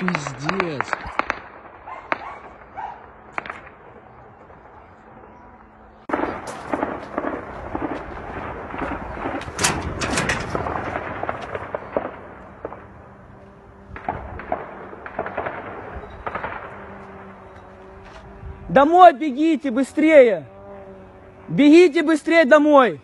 Пиздец. Домой бегите быстрее! Бегите быстрее домой!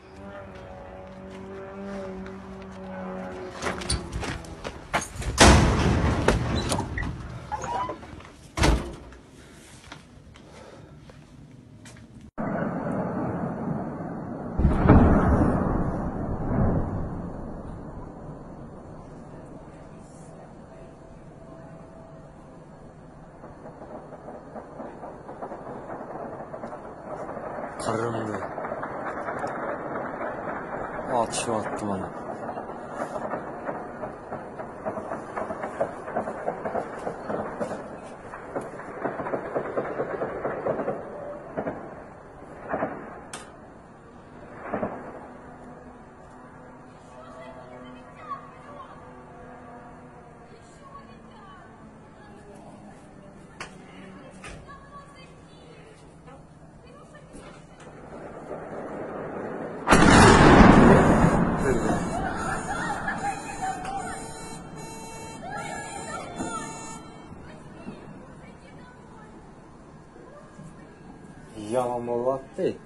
Karımdı. At şu attı bana. 山も終わって